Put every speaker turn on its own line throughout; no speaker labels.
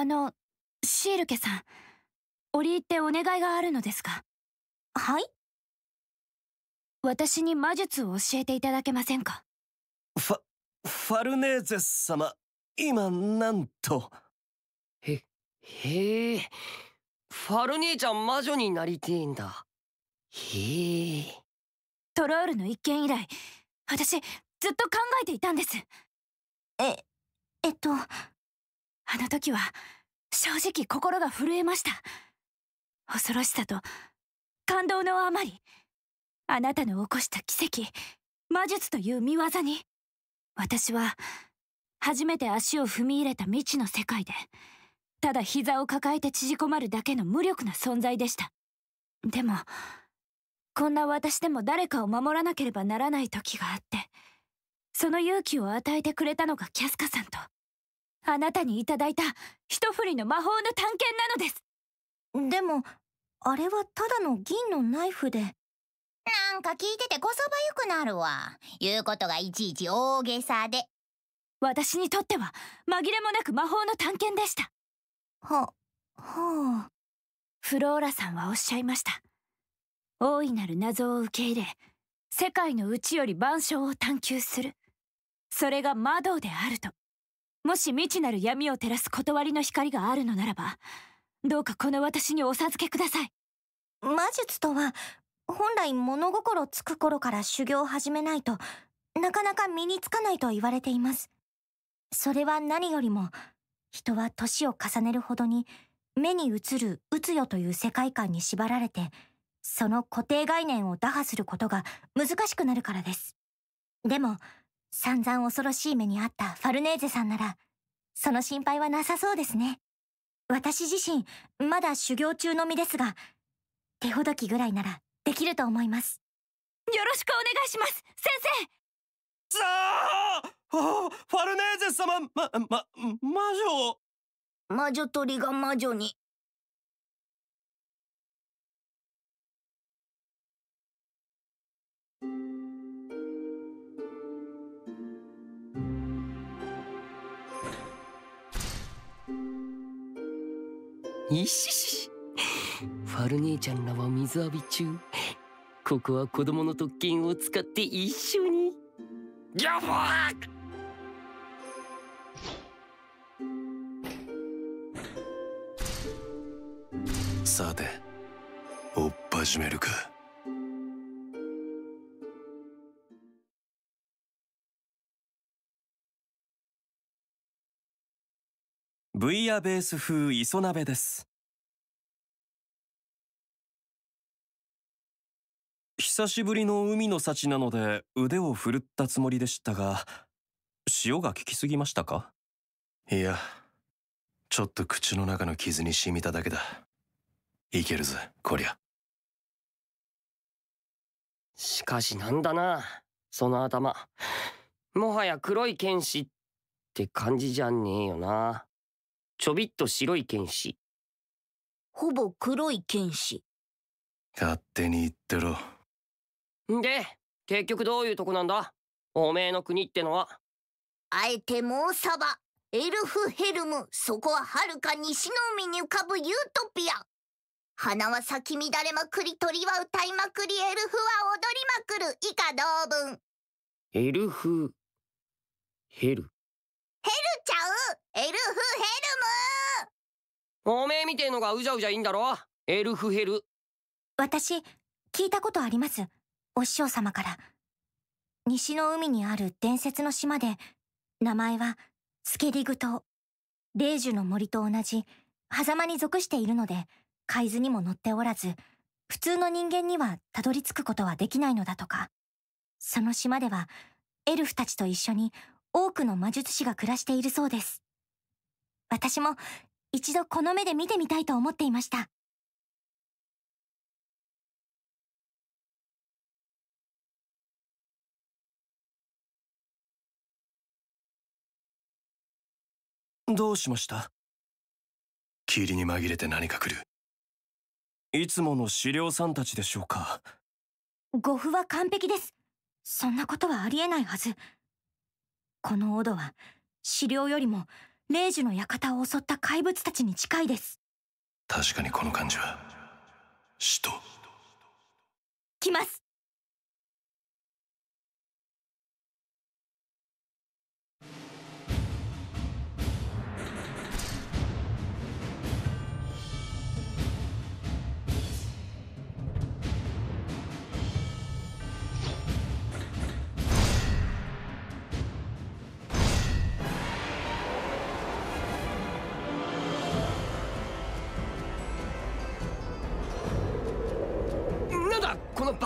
あの、シールケさん、折り入ってお願いがあるのですが。
はい？
私に魔術を教えていただけませんか？
ファ、ファルネーゼ様、今、なんと。
へ、へえ。ファル姉ちゃん魔女になりてえんだ。へえ。
トロールの一件以来、私、ずっと考えていたんです。
え、えっと。
あの時は、正直心が震えました。恐ろしさと、感動のあまり、あなたの起こした奇跡、魔術という見業に、私は、初めて足を踏み入れた未知の世界で、ただ膝を抱えて縮こまるだけの無力な存在でした。でも、こんな私でも誰かを守らなければならない時があって、その勇気を与えてくれたのがキャスカさんと、あなたにいただいた一振りの魔法の探検なのです。
でも、あれはただの銀のナイフで。
なんか聞いててこそばゆくなるわ。言うことがいちいち大げさで。
私にとっては紛れもなく魔法の探検でした。
は、はあ。
フローラさんはおっしゃいました。大いなる謎を受け入れ、世界の内より万象を探求する。それが魔道であると。もし未知なる闇を照らす断りの光があるのならば、どうかこの私にお授けください。
魔術とは、本来物心つく頃から修行を始めないとなかなか身につかないと言われています。それは何よりも、人は年を重ねるほどに目に映るうつよという世界観に縛られて、その固定概念を打破することが難しくなるからです。でも、散々恐ろしい目にあったファルネーゼさんなら、その心配はなさそうですね。私自身、まだ修行中の身ですが、手ほどきぐらいならできると思います。
よろしくお願いします先
生さあファルネーゼ様ま、ま、魔女
魔女鳥が魔女に。
いししファル姉ちゃんらは水浴び中。ここは子供の特権を使って一緒に。
やばさて追っ始めるか。ブイヤベース風磯鍋です。久しぶりの海の幸なので腕を振るったつもりでしたが、塩が効きすぎましたか？いや、ちょっと口の中の傷に染みただけだ。いけるぜ、こりゃ。
しかしなんだな、その頭。もはや黒い剣士って感じじゃねえよな。ちょびっと白い剣士。
ほぼ黒い剣士。
勝手に言ってろ。
んで、結局どういうとこなんだ？おめえの国ってのは。
あえてモーサバ、エルフヘルム、そこは遥か西の海に浮かぶユートピア。花は咲き乱れまくり、鳥は歌いまくり、エルフは踊りまくる、以下同文。
エルフ、ヘル。
ヘルちゃう？エルフヘル
ムおめえみてえのがうじゃうじゃいいんだろ？エルフヘル。
私、聞いたことあります。お師匠様から。西の海にある伝説の島で、名前はスケリグ島。霊樹の森と同じ、狭間に属しているので、海図にも載っておらず、普通の人間にはたどり着くことはできないのだとか。その島では、エルフたちと一緒に多くの魔術師が暮らしているそうです。私も一度この目で見てみたいと思っていました。
どうしました？霧に紛れて何か来る。いつもの資料さんたちでしょうか？
護符は完璧です。そんなことはありえないはず。このオドは、資料よりも霊樹の館を襲った怪物たちに近いです。
確かにこの感じは。死と
来ます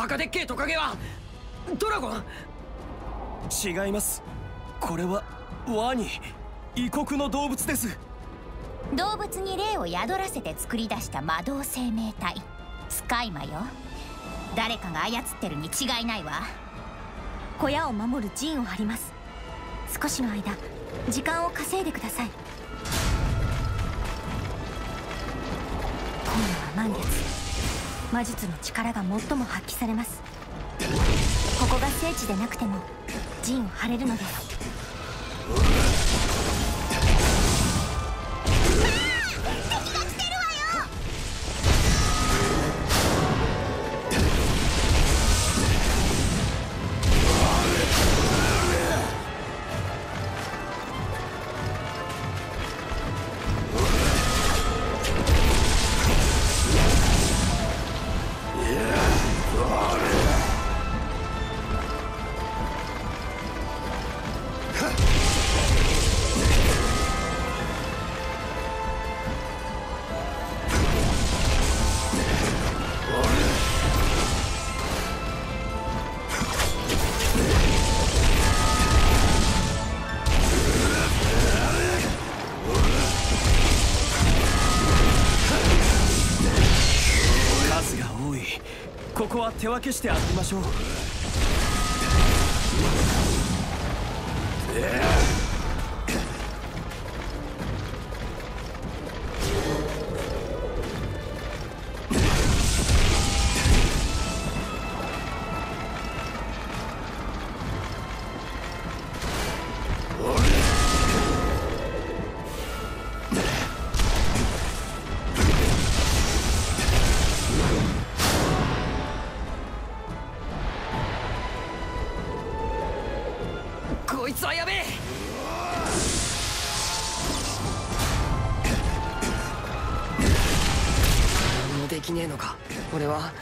バカでっけえトカゲはドラゴン。
違います。これはワニ異国の動物です。
動物に霊を宿らせて作り出した魔導生命体。スカイマよ。誰かが操ってるに違いないわ。
小屋を守る陣を張ります。少しの間時間を稼いでください。今夜は満月魔術の力が最も発揮されます。ここが聖地でなくても陣を張れるのです。
手分けして歩きましょう。
のか？俺は。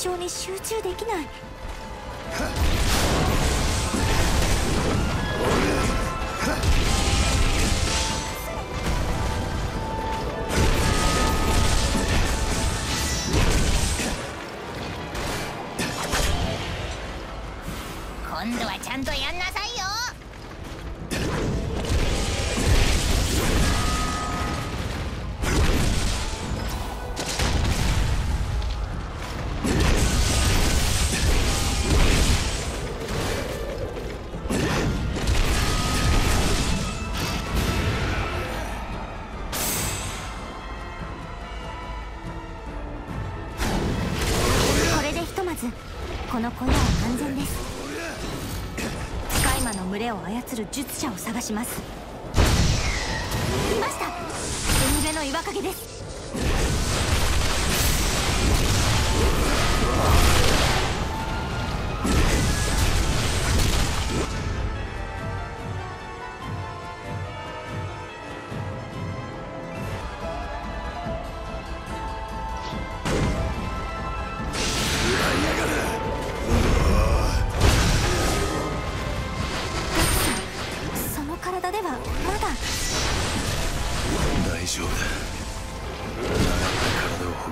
象に
集中できない。今度はちゃんとやんなさいよ。術者を探します。いました。海辺の岩陰です。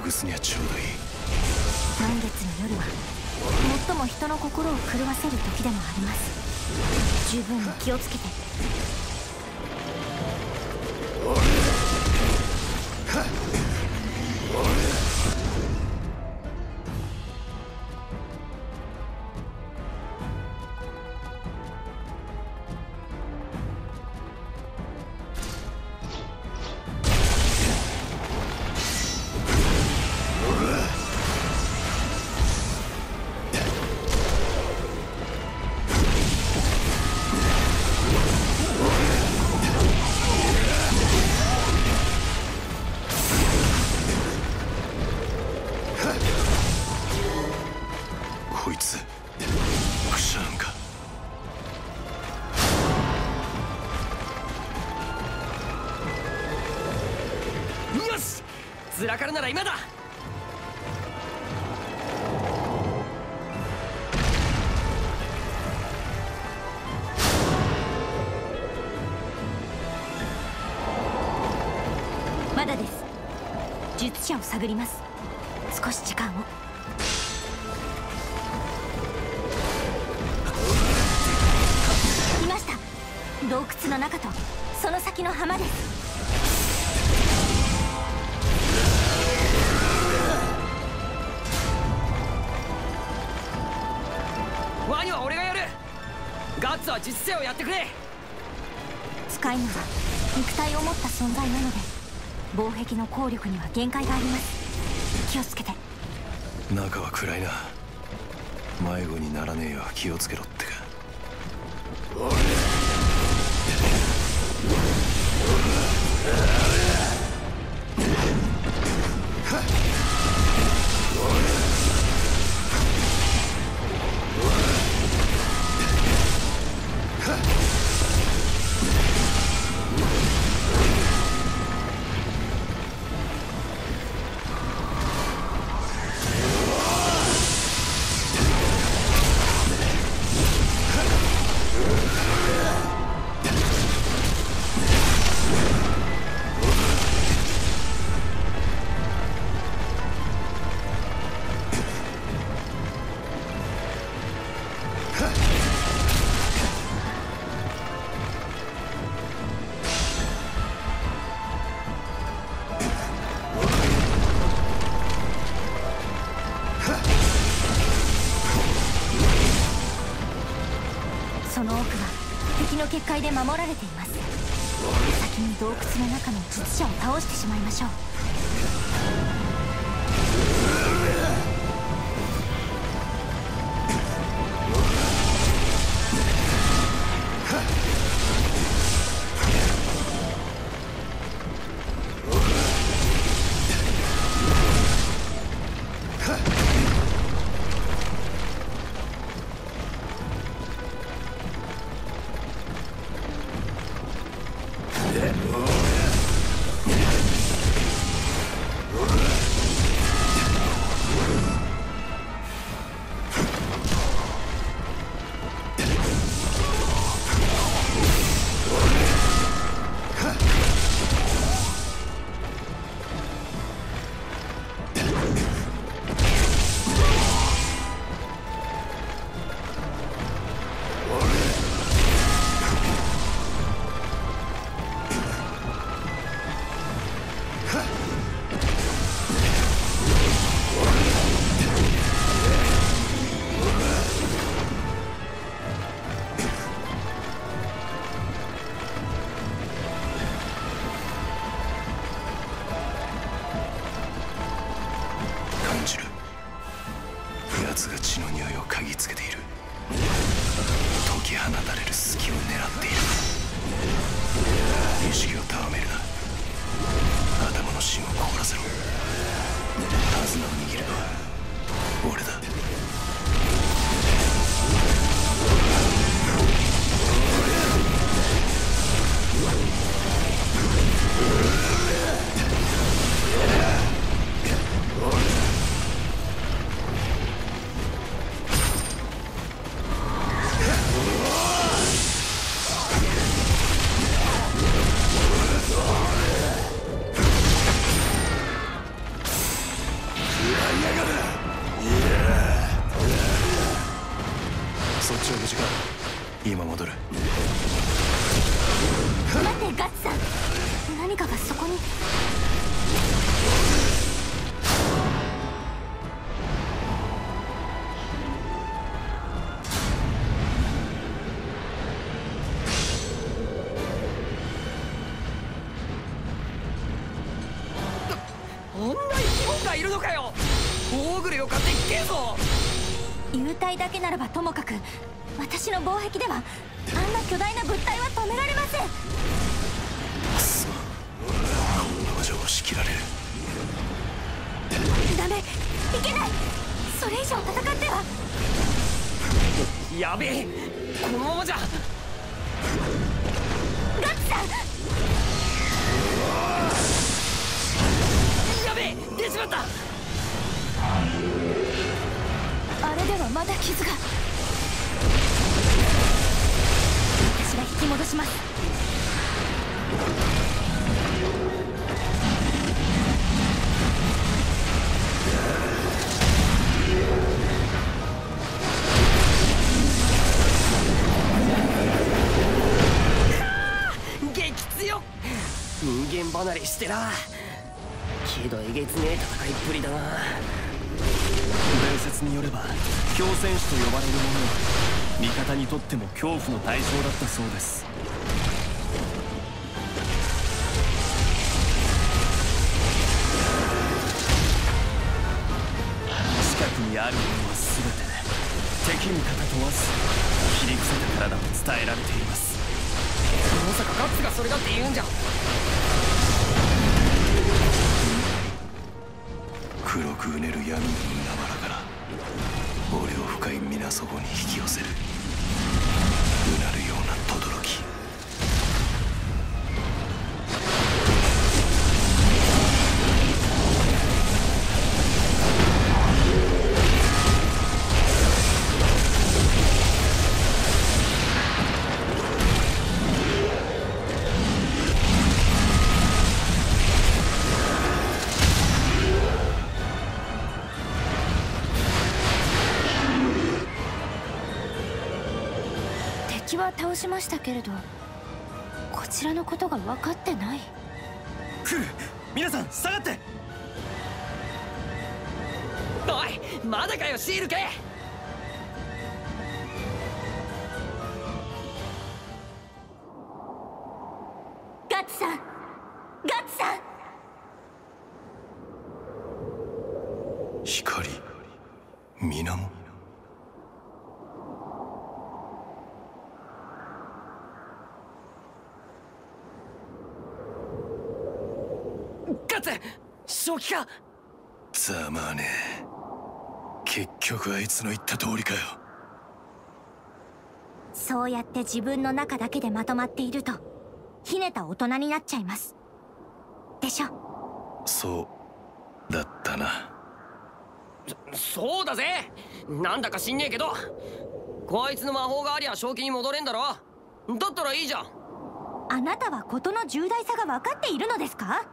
ぐすにはちょうどいい。
満月の夜は最も人の心を狂わせる時でもあります。十分に気をつけて。
なら今だ。
まだです。術者を探ります。少し時間を。いました。洞窟の中とその先の浜です。
は実勢をやってくれ。
使い魔は肉体を持った存在なので防壁の効力には限界があります。気をつけて。
中は暗いな。迷子にならねえよう気をつけろって
結界で守られています。先に洞窟の中の術者を倒してしまいましょう。ダメいけないそれ以上戦っては
やべえこのままじゃ
ガッツさん。
やべえ。出ちまった。
あれではまだ傷が。
私が引き戻します。
人間離れしてな。けどえげつねえ戦いっぷりだな。
伝説によれば狂戦士と呼ばれる者は味方にとっても恐怖の対象だったそうです。近くにあるものは全て敵味方問わず切り伏せたからだと伝えられています。
まさかガッツがそれだって言うんじゃ
黒くうねる闇の海原から俺を深い水底に引き寄せる。うなる
倒しましたけれどこちらのことが分かってない。
来る。皆さん下がって。
おいまだかよシール系。
ガッツさんガッツさん。
光水面
ガッツ正気か？
ざまあね。え結局あいつの言った通りかよ。
そうやって自分の中だけでまとまっているとひねた大人になっちゃいます。でしょ？
そうだったな。
そうだぜ。なんだか知んねえけどこいつの魔法がありゃ正気に戻れんだろ。だったらいいじゃん。
あなたは事の重大さが分かっているのですか？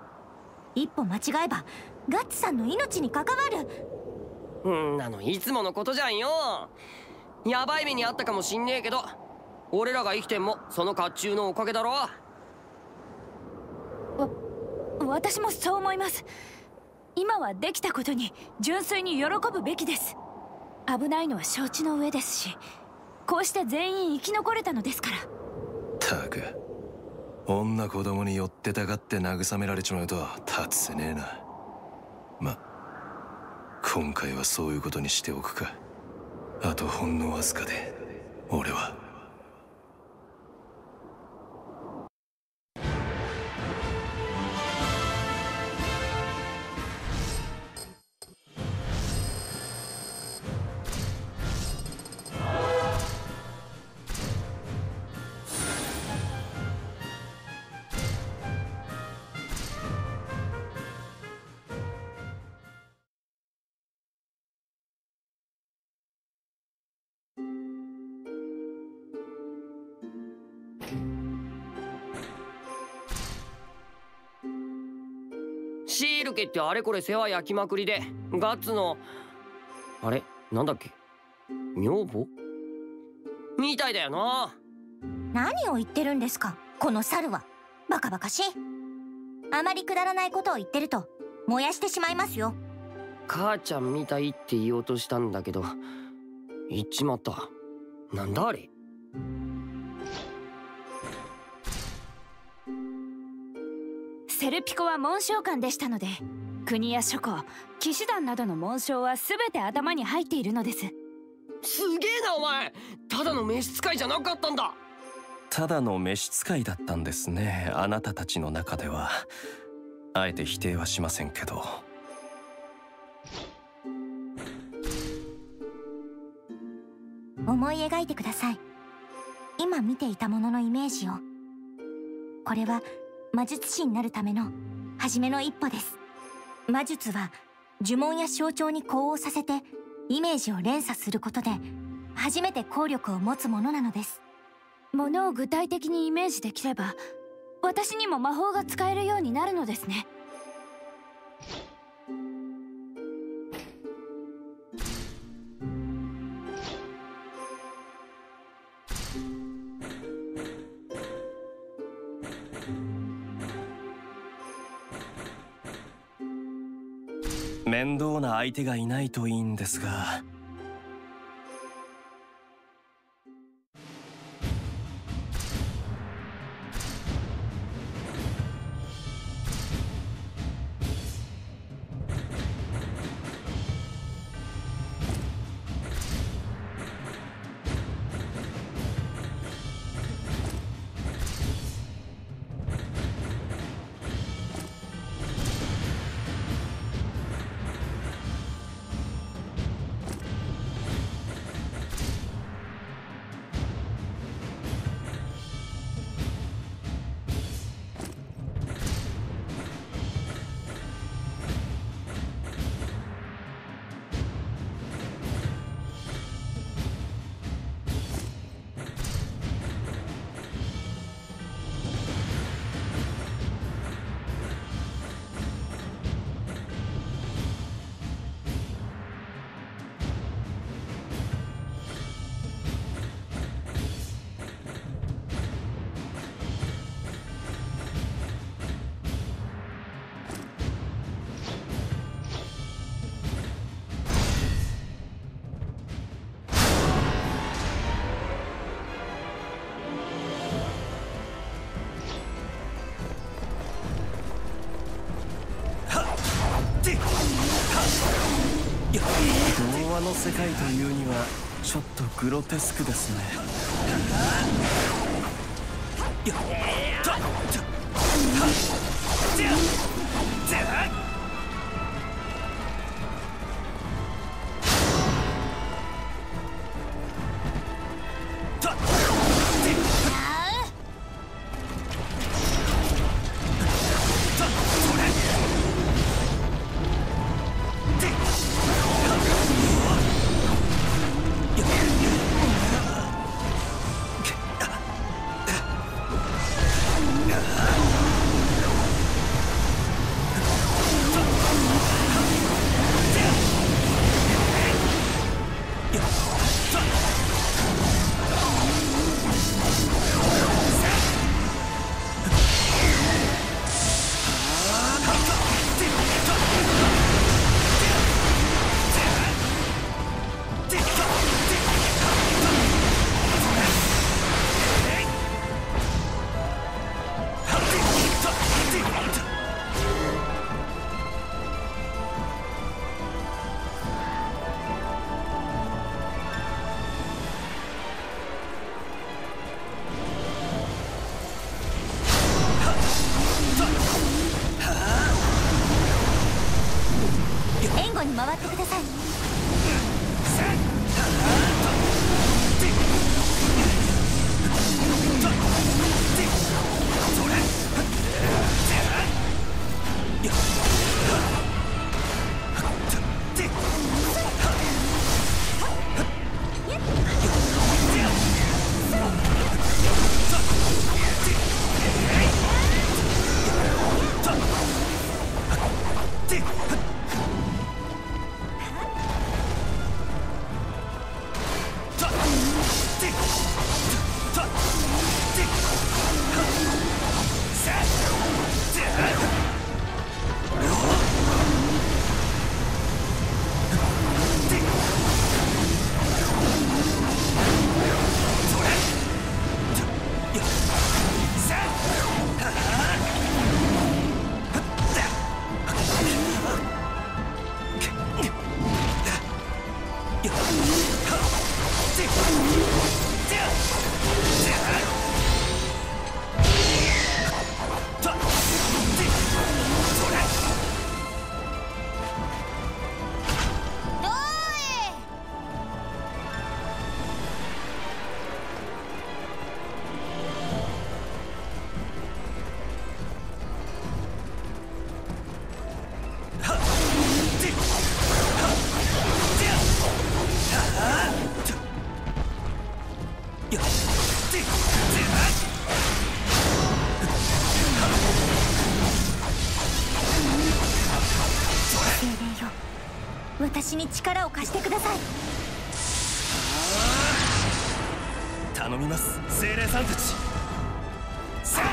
一歩間違えばガッツさんの命に関わる。
んなのいつものことじゃんよ。やばい目にあったかもしんねえけど俺らが生きてんもその甲冑のおかげだろ。
私もそう思います。今はできたことに純粋に喜ぶべきです。危ないのは承知の上ですしこうして全員生き残れたのですから。
たく女子供に寄ってたがって慰められちまうとは立つせねえな。ま今回はそういうことにしておくか。あとほんのわずかで俺は。
ってあれこれ世話焼きまくりでガッツのあれなんだっけ？女房？みたいだよな。
何を言ってるんですか？この猿は。バカバカしい。あまりくだらないことを言ってると燃やしてしまいますよ。
母ちゃんみたいって言おうとしたんだけど言っちまった。なんだあれ？
セルピコは紋章官でしたので国や諸侯騎士団などの紋章は全て頭に入っているのです。
すげえなお前。ただの召使いじゃなかったんだ。
ただの召使いだったんですねあなたたちの中では。あえて否定はしませんけど。
思い描いてください。今見ていたもののイメージを。これは魔術師になるための初めの一歩です魔術は呪文や象徴に呼応させてイメージを連鎖することで初めて効力を持つものなのです。
ものを具体的にイメージできれば私にも魔法が使えるようになるのですね。
面倒な相手がいないといいんですが。世界というにはちょっとグロテスクですね。やった
精霊よ。私に力を貸してください。
頼みます。精霊さんたち。さ精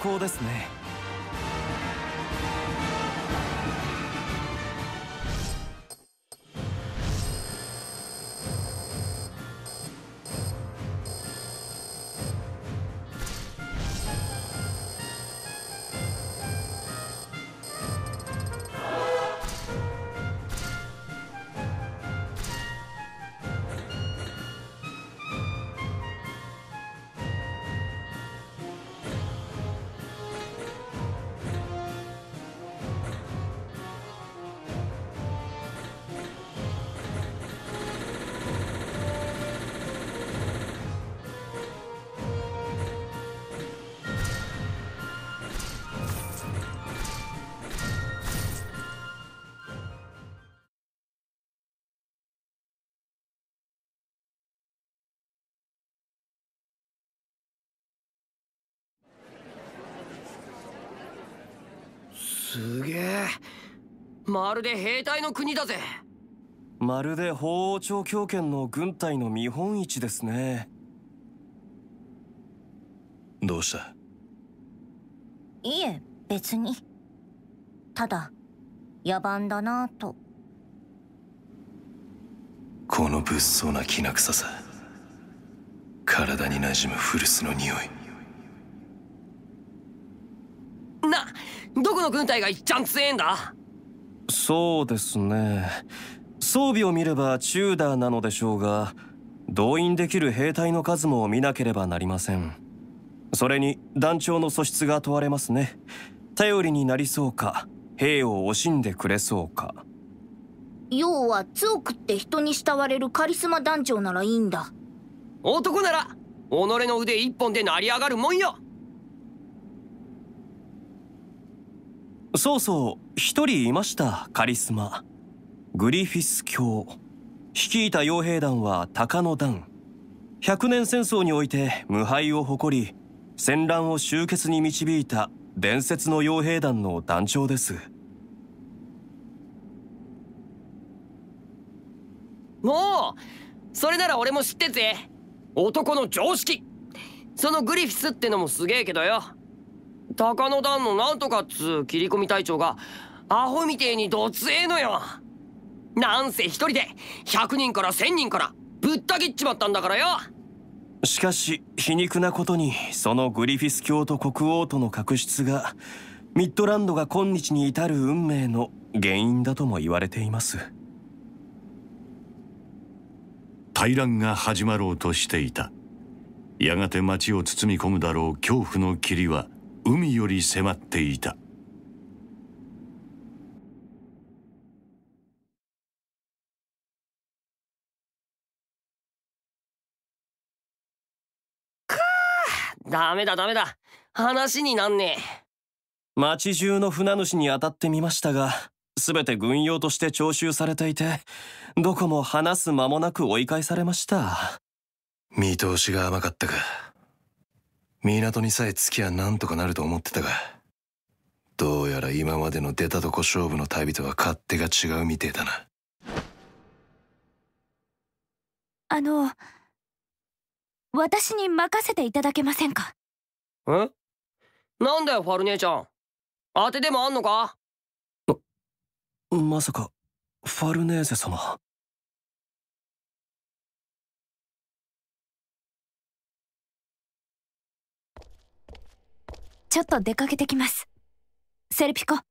高ですね。
すげえ。まるで兵隊の国だぜ。
まるで法王朝狂犬の軍隊の見本市ですね。どうした？
いえ別に。ただ野蛮だなと。
この物騒なきな臭さ。体に馴染む古巣の匂い
などこの軍隊がいっちゃん強えんだ？
そうですね。装備を見ればチューダーなのでしょうが動員できる兵隊の数も見なければなりません。それに団長の素質が問われますね。頼りになりそうか兵を惜しんでくれそうか。
要は強くって人に慕われるカリスマ団長ならいいんだ。
男なら己の腕一本で成り上がるもんよ
そうそう一人いましたカリスマ。グリフィス卿率いた傭兵団は鷹の団百年戦争において無敗を誇り戦乱を終結に導いた伝説の傭兵団の団長です。
もうそれなら俺も知ってぜ。男の常識。そのグリフィスってのもすげえけどよ。鷹の段のなんとかっつう切り込み隊長がアホみてえにどつええのよ。なんせ一人で100人から1000人からぶった切っちまったんだからよ。
しかし皮肉なことにそのグリフィス教と国王との確執がミッドランドが今日に至る運命の原因だとも言われています。
大乱が始まろうとしていた。やがて町を包み込むだろう恐怖の霧は海より迫っていた。
ダメだダメだ。話になんねえ。
町中の船主に当たってみましたが全て軍用として徴収されていてどこも話す間もなく追い返されました。見通しが甘かったか港にさえ着きゃなんとかなると思ってたがどうやら今までの出たとこ勝負の旅とは勝手が違うみてえだな。
あの私に任せていただけませんか？
え？なんだよファル姉ちゃん。当てでもあんのか？
まさかファルネーゼ様
ちょっと出かけてきます。セルピコ。